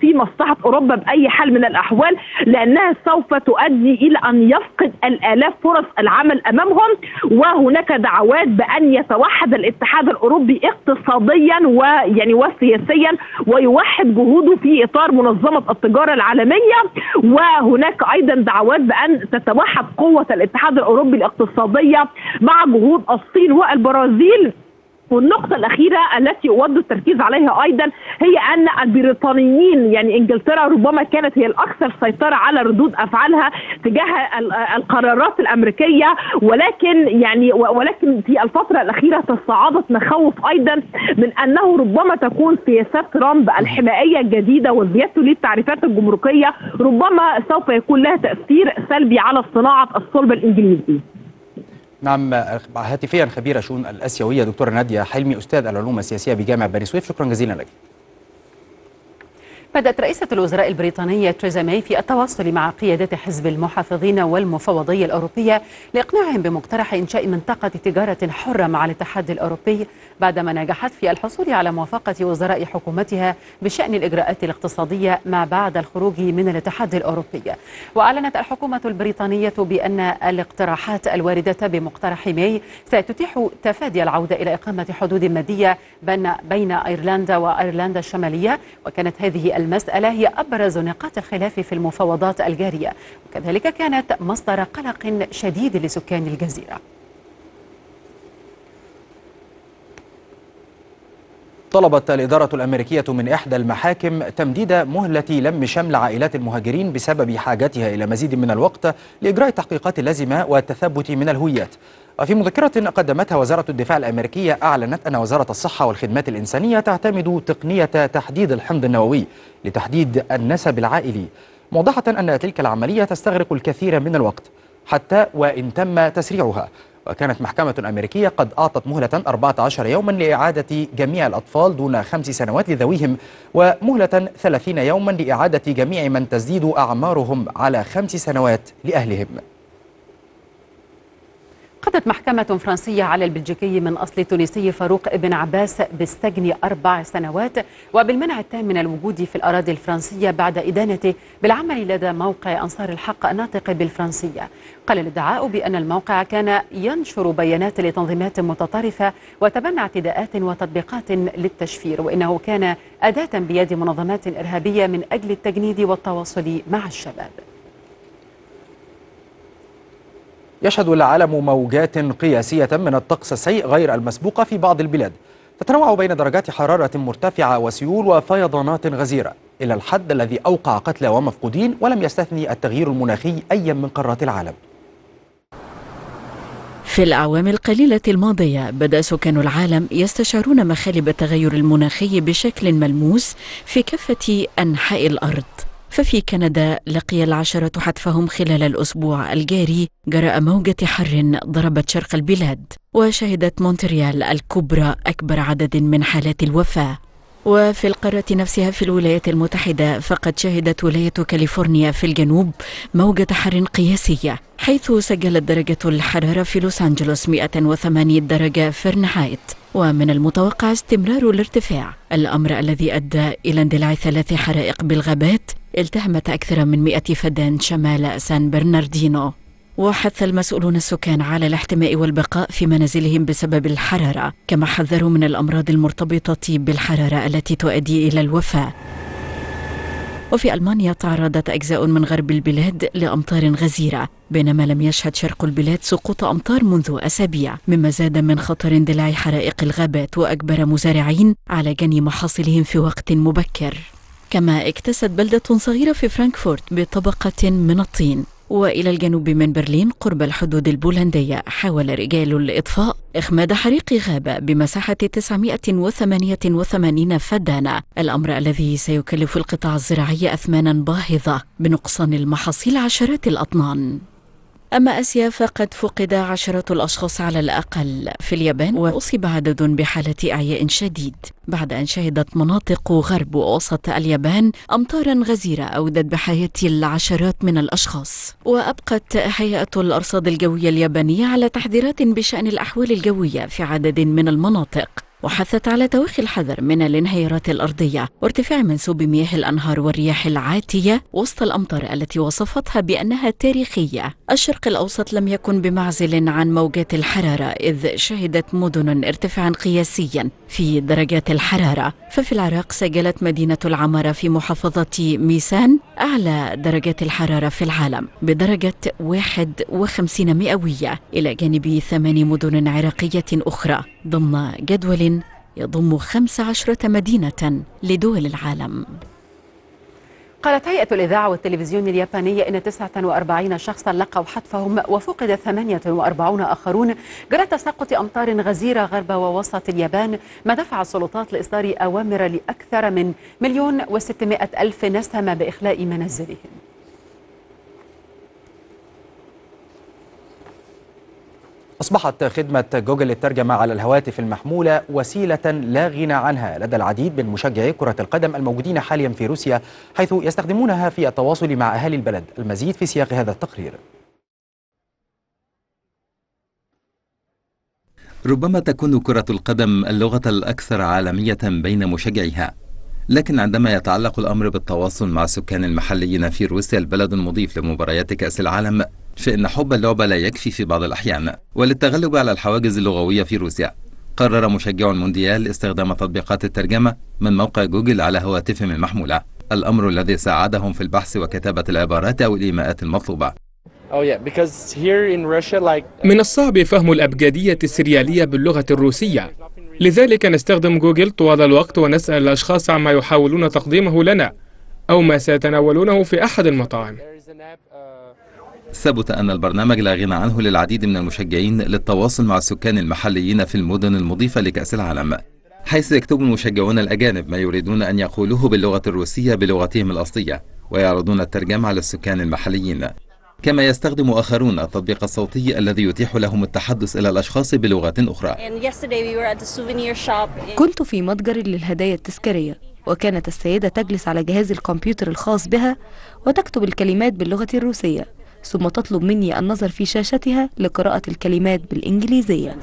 في مصلحة أوروبا بأي حال من الأحوال لأنها سوف تؤدي إلى أن يفقد الآلاف فرص العمل أمامهم. وهناك دعوات بأن يتوحد الاتحاد الأوروبي اقتصاديا ويعني وسياسيا ويوحد جهوده في إطار منظمة التجارة العالمية. وهناك أيضا دعوات بأن تتوحد قوة الاتحاد الأوروبي الاقتصادية مع جهود الصين والبرازيل. والنقطة الأخيرة التي أود التركيز عليها أيضا هي أن البريطانيين يعني إنجلترا ربما كانت هي الأكثر سيطرة على ردود أفعالها تجاه القرارات الأمريكية ولكن يعني ولكن في الفترة الأخيرة تصاعدت مخاوف أيضا من أنه ربما تكون سياسات ترامب الحمائية الجديدة وزيادته للتعريفات الجمركية ربما سوف يكون لها تأثير سلبي على صناعة الصلب الإنجليزي. نعم هاتفيا خبيرة شؤون الآسيوية دكتورة نادية حلمي أستاذ العلوم السياسية بجامعة بني سويف شكرا جزيلا لك. بدأت رئيسة الوزراء البريطانية تريزا ماي في التواصل مع قيادات حزب المحافظين والمفوضية الأوروبية لإقناعهم بمقترح إنشاء منطقة تجارة حرة مع الاتحاد الأوروبي بعدما نجحت في الحصول على موافقة وزراء حكومتها بشأن الإجراءات الاقتصادية ما بعد الخروج من الاتحاد الأوروبي. وأعلنت الحكومة البريطانية بأن الاقتراحات الواردة بمقترح ماي ستتيح تفادي العودة إلى إقامة حدود مادية بين أيرلندا وأيرلندا الشمالية وكانت هذه المسألة هي أبرز نقاط الخلاف في المفاوضات الجارية. وكذلك كانت مصدر قلق شديد لسكان الجزيرة. طلبت الإدارة الأمريكية من إحدى المحاكم تمديد مهلة لم شمل عائلات المهاجرين بسبب حاجتها إلى مزيد من الوقت لإجراء التحقيقات اللازمة والتثبت من الهويات. وفي مذكرة قدمتها وزارة الدفاع الأمريكية أعلنت أن وزارة الصحة والخدمات الإنسانية تعتمد تقنية تحديد الحمض النووي لتحديد النسب العائلي موضحة أن تلك العملية تستغرق الكثير من الوقت حتى وإن تم تسريعها. وكانت محكمة أمريكية قد أعطت مهلة 14 يوما لإعادة جميع الأطفال دون خمس سنوات لذويهم ومهلة 30 يوما لإعادة جميع من تزيد أعمارهم على خمس سنوات لأهلهم. قضت محكمة فرنسية على البلجيكي من أصل تونسي فاروق ابن عباس بالسجن أربع سنوات وبالمنع التام من الوجود في الأراضي الفرنسية بعد إدانته بالعمل لدى موقع أنصار الحق الناطق بالفرنسية. قال الادعاء بأن الموقع كان ينشر بيانات لتنظيمات متطرفة وتبنى اعتداءات وتطبيقات للتشفير وإنه كان أداة بيد منظمات إرهابية من أجل التجنيد والتواصل مع الشباب. يشهد العالم موجات قياسية من الطقس السيء غير المسبوقة في بعض البلاد. تتنوع بين درجات حرارة مرتفعة وسيول وفيضانات غزيرة. إلى الحد الذي أوقع قتلى ومفقودين ولم يستثني التغيير المناخي أي من قارات العالم. في الأعوام القليلة الماضية بدأ سكان العالم يستشعرون مخالب التغير المناخي بشكل ملموس في كافة أنحاء الأرض. ففي كندا لقي العشرة حتفهم خلال الأسبوع الجاري جراء موجة حر ضربت شرق البلاد وشهدت مونتريال الكبرى أكبر عدد من حالات الوفاة. وفي القارة نفسها في الولايات المتحدة فقد شهدت ولاية كاليفورنيا في الجنوب موجة حر قياسية حيث سجلت درجة الحرارة في لوس أنجلوس 108 درجة فرنهايت ومن المتوقع استمرار الارتفاع. الأمر الذي أدى إلى اندلاع ثلاث حرائق بالغابات التهمت أكثر من 100 فدان شمال سان برناردينو. وحث المسؤولون السكان على الاحتماء والبقاء في منازلهم بسبب الحرارة كما حذروا من الأمراض المرتبطة بالحرارة التي تؤدي إلى الوفاة. وفي ألمانيا تعرضت أجزاء من غرب البلاد لأمطار غزيرة بينما لم يشهد شرق البلاد سقوط أمطار منذ أسابيع مما زاد من خطر اندلاع حرائق الغابات وأجبر مزارعين على جني محاصيلهم في وقت مبكر. كما اكتست بلدة صغيرة في فرانكفورت بطبقة من الطين. وإلى الجنوب من برلين قرب الحدود البولندية حاول رجال الإطفاء إخماد حريق غابة بمساحة 988 فدانة. الأمر الذي سيكلف القطاع الزراعي أثمانا باهظة بنقصان المحاصيل عشرات الأطنان. أما آسيا فقد فقد عشرة الأشخاص على الأقل. في اليابان وأصيب عدد بحالة إعياء شديد. بعد أن شهدت مناطق غرب ووسط اليابان أمطارا غزيرة أودت بحياة العشرات من الأشخاص. وأبقت هيئة الأرصاد الجوية اليابانية على تحذيرات بشأن الأحوال الجوية في عدد من المناطق. وحثت على توخي الحذر من الانهيارات الأرضية وارتفاع منسوب مياه الأنهار والرياح العاتية وسط الأمطار التي وصفتها بأنها تاريخية. الشرق الأوسط لم يكن بمعزل عن موجات الحرارة إذ شهدت مدن ارتفاعا قياسيا في درجات الحرارة. ففي العراق سجلت مدينة العمارة في محافظة ميسان أعلى درجات الحرارة في العالم بدرجة 51 مئوية إلى جانب ثمان مدن عراقية أخرى ضمن جدول يضم 15 مدينة لدول العالم. قالت هيئة الإذاعة والتلفزيون اليابانية إن 49 شخصا لقوا حتفهم وفقد 48 آخرون جراء تساقط أمطار غزيرة غرب ووسط اليابان ما دفع السلطات لإصدار أوامر لأكثر من مليون وستمائة ألف نسمة بإخلاء منازلهم. أصبحت خدمة جوجل للترجمة على الهواتف المحمولة وسيلة لا غنى عنها لدى العديد من مشجعي كرة القدم الموجودين حاليا في روسيا حيث يستخدمونها في التواصل مع أهالي البلد. المزيد في سياق هذا التقرير. ربما تكون كرة القدم اللغة الأكثر عالمية بين مشجعيها. لكن عندما يتعلق الأمر بالتواصل مع السكان المحليين في روسيا البلد المضيف لمباريات كأس العالم فإن حب اللعبة لا يكفي في بعض الأحيان. وللتغلب على الحواجز اللغوية في روسيا قرر مشجع المونديال استخدام تطبيقات الترجمة من موقع جوجل على هواتفهم المحمولة الأمر الذي ساعدهم في البحث وكتابة العبارات أو الإيماءات المطلوبة. من الصعب فهم الأبجدية السريالية باللغة الروسية. لذلك نستخدم جوجل طوال الوقت ونسأل الأشخاص عما يحاولون تقديمه لنا أو ما سيتناولونه في أحد المطاعم. ثبت أن البرنامج لا غنى عنه للعديد من المشجعين للتواصل مع السكان المحليين في المدن المضيفة لكأس العالم حيث يكتب المشجعون الأجانب ما يريدون أن يقولوه باللغة الروسية بلغتهم الأصلية ويعرضون الترجمة على السكان المحليين. كما يستخدم آخرون التطبيق الصوتي الذي يتيح لهم التحدث إلى الأشخاص بلغات أخرى. كنت في متجر للهدايا التذكارية وكانت السيدة تجلس على جهاز الكمبيوتر الخاص بها وتكتب الكلمات باللغة الروسية ثم تطلب مني النظر في شاشتها لقراءة الكلمات بالإنجليزية.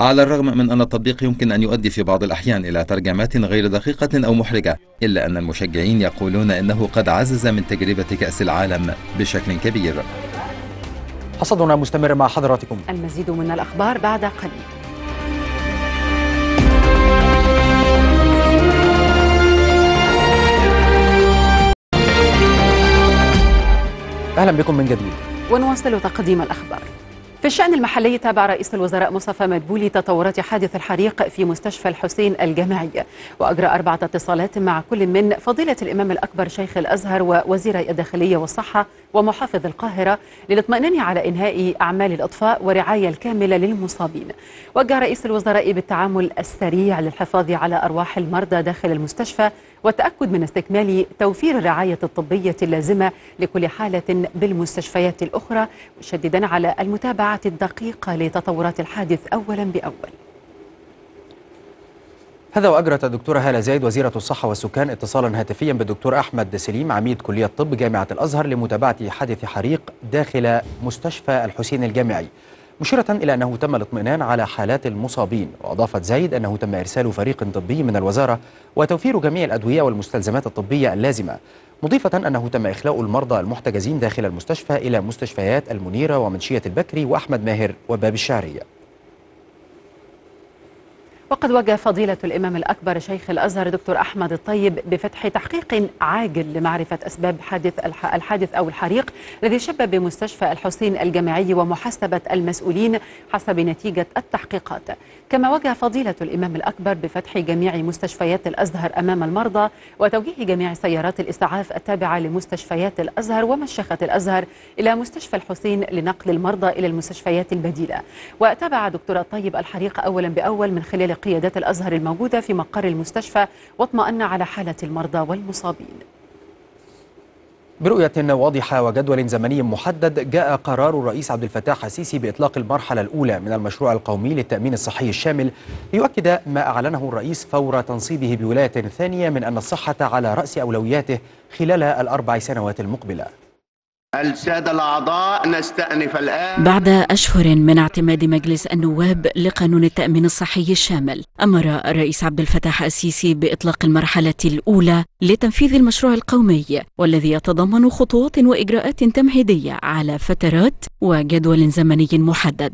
على الرغم من أن التطبيق يمكن أن يؤدي في بعض الأحيان إلى ترجمات غير دقيقة أو محرجة إلا أن المشجعين يقولون إنه قد عزز من تجربة كأس العالم بشكل كبير. حصدنا مستمر مع حضراتكم. المزيد من الأخبار بعد قليل. أهلا بكم من جديد. ونواصل تقديم الأخبار. في الشأن المحلي تابع رئيس الوزراء مصطفى مدبولي تطورات حادث الحريق في مستشفى الحسين الجامعي وأجرى أربعة اتصالات مع كل من فضيلة الإمام الأكبر شيخ الأزهر ووزير الداخلية والصحة ومحافظ القاهرة للاطمئنان على إنهاء أعمال الإطفاء ورعاية الكاملة للمصابين. وجه رئيس الوزراء بالتعامل السريع للحفاظ على أرواح المرضى داخل المستشفى والتأكد من استكمال توفير الرعاية الطبية اللازمة لكل حالة بالمستشفيات الأخرى مشددا على المتابعة الدقيقة لتطورات الحادث أولا بأول. هذا وأجرت الدكتورة هالة زايد وزيرة الصحة والسكان اتصالا هاتفيا بالدكتور أحمد سليم عميد كلية طب جامعة الأزهر لمتابعة حادث حريق داخل مستشفى الحسين الجامعي مشيرة إلى أنه تم الاطمئنان على حالات المصابين. وأضافت زايد أنه تم إرسال فريق طبي من الوزارة وتوفير جميع الأدوية والمستلزمات الطبية اللازمة مضيفة أنه تم إخلاء المرضى المحتجزين داخل المستشفى إلى مستشفيات المنيرة ومنشية البكري وأحمد ماهر وباب الشعرية. وقد وجه فضيلة الإمام الأكبر شيخ الأزهر دكتور أحمد الطيب بفتح تحقيق عاجل لمعرفة أسباب حادث الحادث أو الحريق الذي شب بمستشفى الحسين الجامعي ومحاسبة المسؤولين حسب نتيجة التحقيقات. كما وجه فضيلة الإمام الأكبر بفتح جميع مستشفيات الأزهر أمام المرضى وتوجيه جميع سيارات الإسعاف التابعة لمستشفيات الأزهر ومشيخة الأزهر إلى مستشفى الحسين لنقل المرضى إلى المستشفيات البديلة. وتابع دكتور الطيب الحريق أولا بأول من خلال قيادات الأزهر الموجودة في مقر المستشفى واطمأن على حالة المرضى والمصابين. برؤية واضحة وجدول زمني محدد جاء قرار الرئيس عبد الفتاح السيسي بإطلاق المرحلة الأولى من المشروع القومي للتأمين الصحي الشامل. ليؤكد ما أعلنه الرئيس فور تنصيبه بولاية ثانية من أن الصحة على رأس أولوياته خلال الأربع سنوات المقبلة. السادة الأعضاء نستأنف الآن. بعد أشهر من اعتماد مجلس النواب لقانون التأمين الصحي الشامل أمر الرئيس عبد الفتاح السيسي بإطلاق المرحلة الأولى لتنفيذ المشروع القومي والذي يتضمن خطوات وإجراءات تمهيدية على فترات وجدول زمني محدد.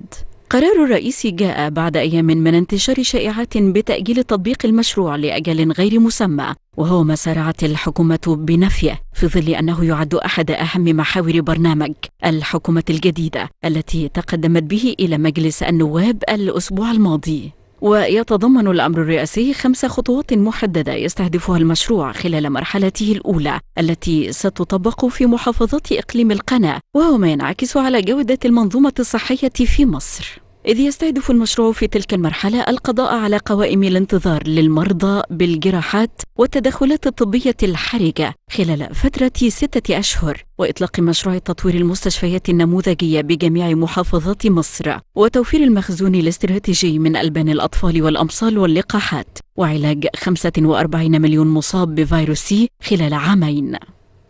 قرار الرئيس جاء بعد أيام من انتشار شائعات بتأجيل تطبيق المشروع لأجل غير مسمى وهو ما سارعت الحكومة بنفيه في ظل أنه يعد أحد أهم محاور برنامج الحكومة الجديدة التي تقدمت به إلى مجلس النواب الأسبوع الماضي. ويتضمن الأمر الرئاسي خمس خطوات محددة يستهدفها المشروع خلال مرحلته الأولى التي ستطبق في محافظات إقليم القنا وهو ما ينعكس على جودة المنظومة الصحية في مصر. إذ يستهدف المشروع في تلك المرحلة القضاء على قوائم الانتظار للمرضى بالجراحات والتدخلات الطبية الحرجة خلال فترة ستة أشهر وإطلاق مشروع تطوير المستشفيات النموذجية بجميع محافظات مصر وتوفير المخزون الاستراتيجي من ألبان الأطفال والأمصال واللقاحات وعلاج 45 مليون مصاب بفيروس سي خلال عامين.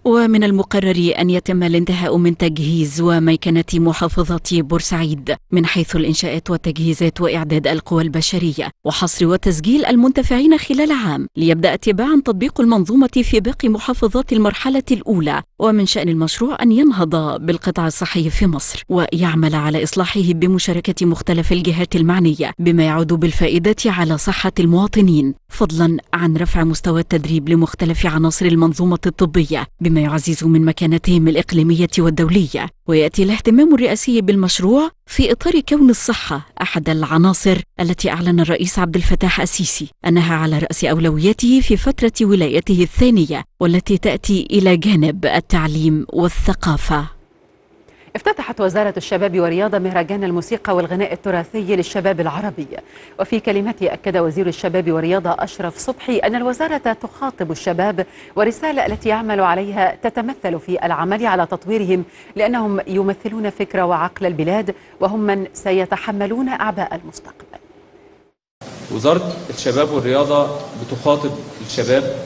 ومن المقرر أن يتم الانتهاء من تجهيز وميكنة محافظة بورسعيد من حيث الإنشاءات والتجهيزات وإعداد القوى البشرية وحصر وتسجيل المنتفعين خلال عام ليبدأ تباعا تطبيق المنظومة في باقي محافظات المرحلة الأولى. ومن شأن المشروع أن ينهض بالقطاع الصحي في مصر ويعمل على إصلاحه بمشاركة مختلف الجهات المعنية بما يعود بالفائدة على صحة المواطنين. فضلا عن رفع مستوى التدريب لمختلف عناصر المنظومة الطبية بما يعزز من مكانتهم الإقليمية والدولية ويأتي الاهتمام الرئاسي بالمشروع في إطار كون الصحة أحد العناصر التي أعلن الرئيس عبد الفتاح السيسي أنها على رأس أولوياته في فترة ولايته الثانية والتي تأتي إلى جانب التعليم والثقافة. افتتحت وزارة الشباب والرياضة مهرجان الموسيقى والغناء التراثي للشباب العربي. وفي كلمته أكد وزير الشباب والرياضة أشرف صبحي أن الوزارة تخاطب الشباب والرسالة التي يعمل عليها تتمثل في العمل على تطويرهم لأنهم يمثلون فكر وعقل البلاد وهم من سيتحملون أعباء المستقبل. وزارة الشباب والرياضة بتخاطب الشباب.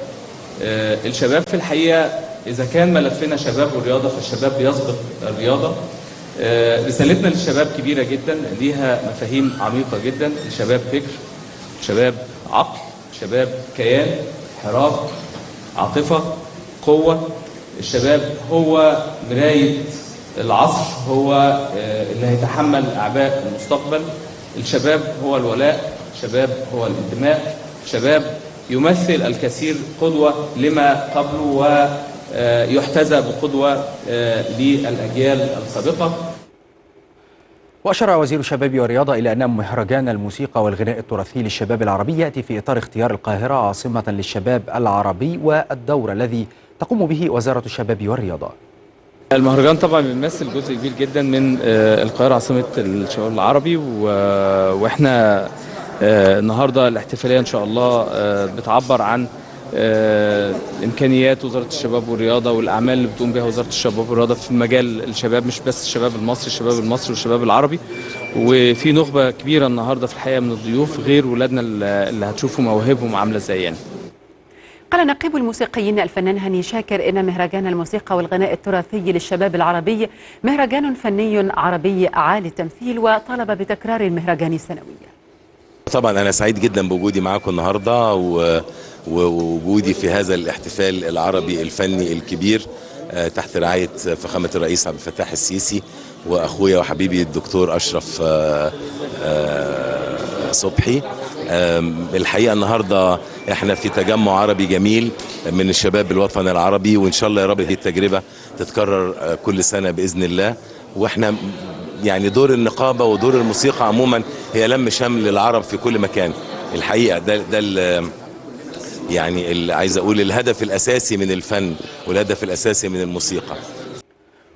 آه، الشباب في الحقيقة إذا كان ملفنا شباب والرياضة فالشباب بيسبق الرياضة. آه، رسالتنا للشباب كبيرة جدا ليها مفاهيم عميقة جدا. الشباب فكر شباب عقل شباب كيان حراك عاطفة قوة. الشباب هو مراية العصر هو آه، اللي هيتحمل أعباء المستقبل. الشباب هو الولاء الشباب هو الانتماء. الشباب يمثل الكثير قدوة لما قبله ويحتذى بقدوة للأجيال السابقة. وأشار وزير الشباب والرياضة إلى أن مهرجان الموسيقى والغناء التراثي للشباب العربي يأتي في إطار اختيار القاهرة عاصمة للشباب العربي والدور الذي تقوم به وزارة الشباب والرياضة. المهرجان طبعا بيمثل جزء كبير جدا من آه، القاهرة عاصمة الشباب العربي و- وإحنا آه، النهارده الاحتفالية إن شاء الله آه، بتعبر عن آه، إمكانيات وزارة الشباب والرياضة والأعمال اللي بتقوم بها وزارة الشباب والرياضة في مجال الشباب مش بس الشباب المصري الشباب المصري والشباب العربي. وفي نخبة كبيرة النهارده في الحقيقة من الضيوف غير ولادنا اللي هتشوفوا مواهبهم عاملة إزاي يعني. قال نقيب الموسيقيين الفنان هاني شاكر إن مهرجان الموسيقى والغناء التراثي للشباب العربي مهرجان فني عربي عالي التمثيل وطالب بتكرار المهرجان السنوي. طبعا أنا سعيد جدا بوجودي معاكم النهارده ووجودي في هذا الاحتفال العربي الفني الكبير آه، تحت رعاية فخامة الرئيس عبد الفتاح السيسي وأخويا وحبيبي الدكتور أشرف آه، آه، صبحي. الحقيقة النهارده إحنا في تجمع عربي جميل من الشباب الوطن العربي وإن شاء الله يا رب هذه التجربة تتكرر كل سنة بإذن الله. وإحنا يعني دور النقابة ودور الموسيقى عموما هي لم شمل العرب في كل مكان. الحقيقة ده ده يعني عايز أقول الهدف الأساسي من الفن والهدف الأساسي من الموسيقى.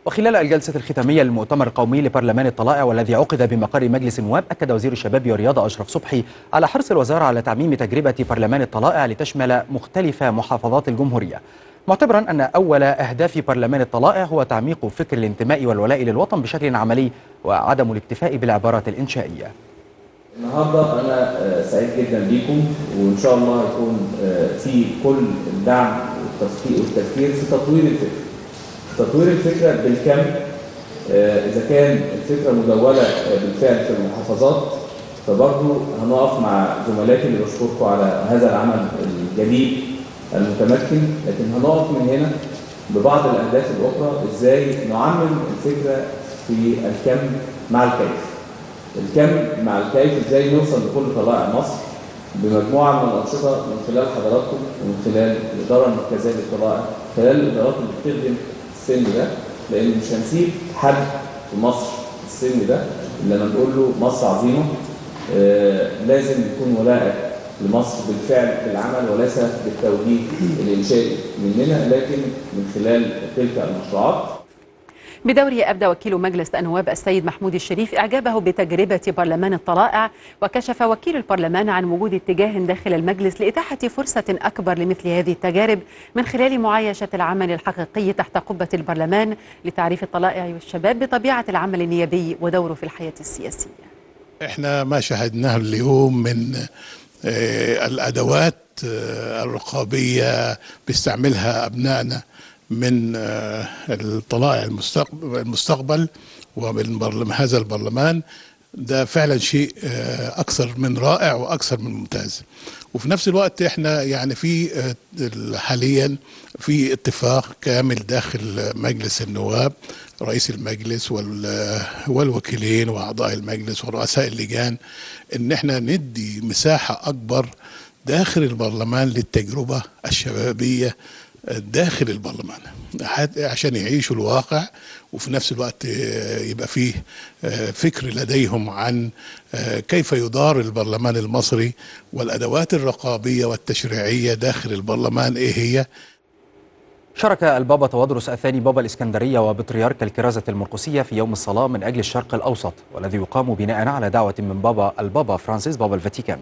وخلال الجلسة الختامية للمؤتمر القومي لبرلمان الطلائع والذي عقد بمقر مجلس النواب أكد وزير الشباب والرياضة أشرف صبحي على حرص الوزارة على تعميم تجربة برلمان الطلائع لتشمل مختلف محافظات الجمهورية. معتبرا أن أول أهداف برلمان الطلائع هو تعميق فكر الانتماء والولاء للوطن بشكل عملي وعدم الاكتفاء بالعبارات الإنشائية. النهارده أنا سعيد جدا بيكم وإن شاء الله يكون في كل الدعم والتفكير في تطوير الفكر. تطوير الفكرة بالكم إذا كان الفكرة مدولة بالفعل في المحافظات فبرضه هنقف مع زملائي اللي بشكركم على هذا العمل الجميل. المتمكن لكن هنقف من هنا ببعض الأهداف الأخرى إزاي نعمم الفكرة في الكم مع الكيف. الكم مع الكيف إزاي نوصل لكل طلائع مصر بمجموعة من الأنشطة من خلال حضراتكم ومن خلال الإدارة المركزية للطلائع خلال الإدارات اللي بتخدم السن ده لأن مش هنسيب حد في مصر السن ده لما نقول له مصر عظيمة آه لازم يكون ولاءك لمصر بالفعل بالعمل وليس بالتوجيه الإنشائي مننا لكن من خلال تلك المشروعات. بدوره أبدى وكيل مجلس النواب السيد محمود الشريف إعجابه بتجربة برلمان الطلائع وكشف وكيل البرلمان عن وجود اتجاه داخل المجلس لإتاحة فرصة أكبر لمثل هذه التجارب من خلال معايشة العمل الحقيقي تحت قبة البرلمان لتعريف الطلائع والشباب بطبيعة العمل النيابي ودوره في الحياة السياسية. إحنا ما شاهدناه اليوم من الأدوات الرقابية بيستعملها أبنائنا من الطلائع المستقبل ومن هذا البرلمان. ده فعلا شيء أكثر من رائع وأكثر من ممتاز. وفي نفس الوقت إحنا يعني في حاليا في اتفاق كامل داخل مجلس النواب رئيس المجلس والوكيلين وأعضاء المجلس ورؤساء اللجان إن إحنا ندي مساحة أكبر داخل البرلمان للتجربة الشبابية داخل البرلمان. عشان يعيشوا الواقع وفي نفس الوقت يبقى فيه فكر لديهم عن كيف يدار البرلمان المصري والأدوات الرقابية والتشريعية داخل البرلمان إيه هي؟ شارك البابا توادرس الثاني بابا الإسكندرية وبطريرك الكرازة المرقسية في يوم الصلاة من أجل الشرق الأوسط والذي يقام بناء على دعوة من بابا البابا فرانسيس بابا الفاتيكان.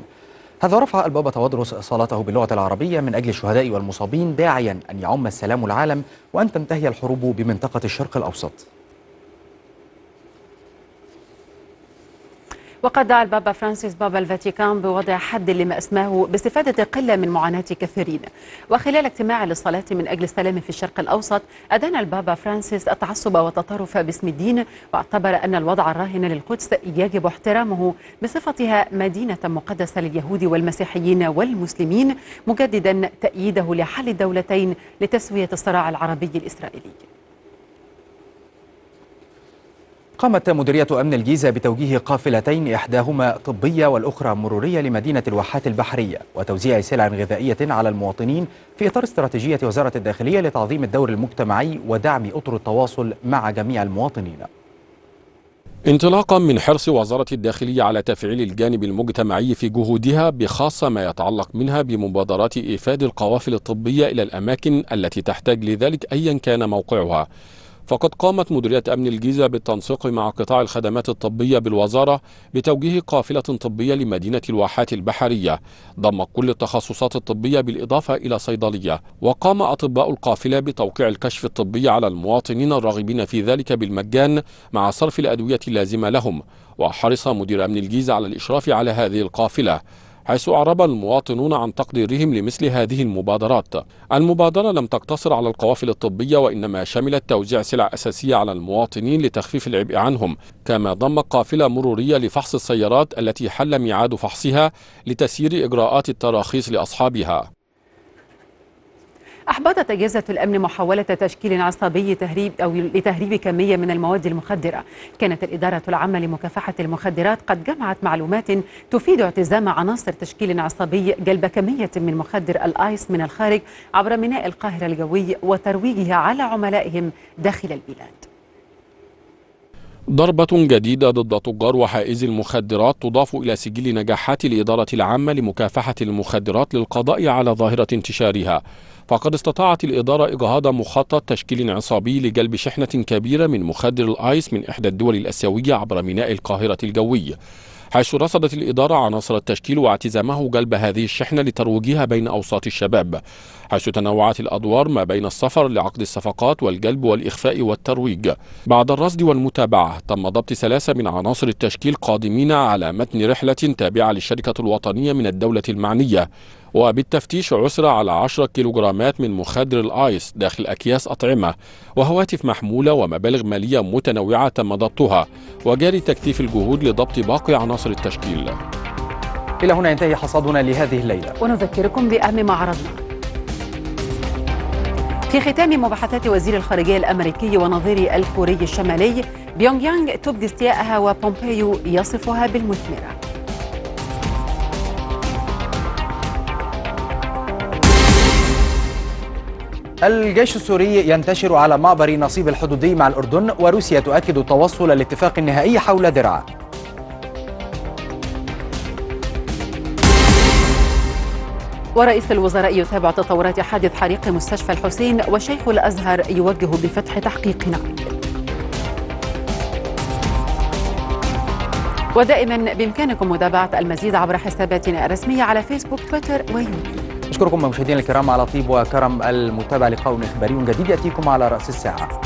هذا رفع البابا توادرس صلاته باللغة العربية من أجل الشهداء والمصابين داعيا أن يعم السلام العالم وأن تنتهي الحروب بمنطقة الشرق الأوسط. وقد دعا البابا فرانسيس بابا الفاتيكان بوضع حد لما أسماه باستفادة قلة من معاناة كثيرين. وخلال اجتماع للصلاة من أجل السلام في الشرق الأوسط أدان البابا فرانسيس التعصب والتطرف باسم الدين واعتبر أن الوضع الراهن للقدس يجب احترامه بصفتها مدينة مقدسة لليهود والمسيحيين والمسلمين مجددا تأييده لحل الدولتين لتسوية الصراع العربي الإسرائيلي. قامت مديرية أمن الجيزة بتوجيه قافلتين إحداهما طبية والأخرى مرورية لمدينة الواحات البحرية وتوزيع سلع غذائية على المواطنين في إطار استراتيجية وزارة الداخلية لتعظيم الدور المجتمعي ودعم أطر التواصل مع جميع المواطنين. انطلاقا من حرص وزارة الداخلية على تفعيل الجانب المجتمعي في جهودها بخاصة ما يتعلق منها بمبادرات إيفاد القوافل الطبية إلى الأماكن التي تحتاج لذلك أيا كان موقعها. فقد قامت مديرية أمن الجيزة بالتنسيق مع قطاع الخدمات الطبية بالوزارة بتوجيه قافلة طبية لمدينة الواحات البحرية. ضم كل التخصصات الطبية بالإضافة إلى صيدلية. وقام أطباء القافلة بتوقيع الكشف الطبي على المواطنين الراغبين في ذلك بالمجان مع صرف الأدوية اللازمة لهم. وحرص مدير أمن الجيزة على الإشراف على هذه القافلة. حيث أعرب المواطنون عن تقديرهم لمثل هذه المبادرات. المبادرة لم تقتصر على القوافل الطبية وإنما شملت توزيع سلع أساسية على المواطنين لتخفيف العبء عنهم كما ضم قافلة مرورية لفحص السيارات التي حل ميعاد فحصها لتسيير إجراءات التراخيص لأصحابها. أحبطت أجهزة الأمن محاولة تشكيل عصابي تهريب أو لتهريب كمية من المواد المخدرة. كانت الإدارة العامة لمكافحة المخدرات قد جمعت معلومات تفيد اعتزام عناصر تشكيل عصابي جلب كمية من مخدر الآيس من الخارج عبر ميناء القاهرة الجوي وترويجها على عملائهم داخل البلاد. ضربة جديدة ضد تجار وحائز المخدرات تضاف إلى سجل نجاحات الإدارة العامة لمكافحة المخدرات للقضاء على ظاهرة انتشارها. فقد استطاعت الإدارة إجهاض مخطط تشكيل عصابي لجلب شحنة كبيرة من مخدر الآيس من إحدى الدول الآسيوية عبر ميناء القاهرة الجوي. حيث رصدت الإدارة عناصر التشكيل واعتزامه جلب هذه الشحنة لترويجها بين أوساط الشباب حيث تنوعت الأدوار ما بين السفر لعقد الصفقات والجلب والإخفاء والترويج. بعد الرصد والمتابعة تم ضبط ثلاثة من عناصر التشكيل قادمين على متن رحلة تابعة للشركة الوطنية من الدولة المعنية. وبالتفتيش عثر على 10 كيلوغرامات من مخدر الآيس داخل أكياس أطعمة وهواتف محمولة ومبالغ مالية متنوعة تم ضبطها وجاري تكثيف الجهود لضبط باقي عناصر التشكيل. إلى هنا ينتهي حصادنا لهذه الليلة. ونذكركم بأهم ما عرضنا في ختام مباحثات وزير الخارجية الأمريكي ونظير الكوري الشمالي بيونغ يانغ تبدي استياءها وبومبيو يصفها بالمثمرة. الجيش السوري ينتشر على معبر نصيب الحدودي مع الأردن وروسيا تؤكد توصل الاتفاق النهائي حول درعا ورئيس الوزراء يتابع تطورات حادث حريق مستشفى الحسين وشيخ الأزهر يوجه بفتح تحقيق نعم ودائما بإمكانكم متابعة المزيد عبر حساباتنا الرسمية على فيسبوك تويتر ويوتيوب. أشكركم مشاهدينا الكرام على طيب وكرم المتابعة. لقول إخباري جديد يأتيكم على رأس الساعة.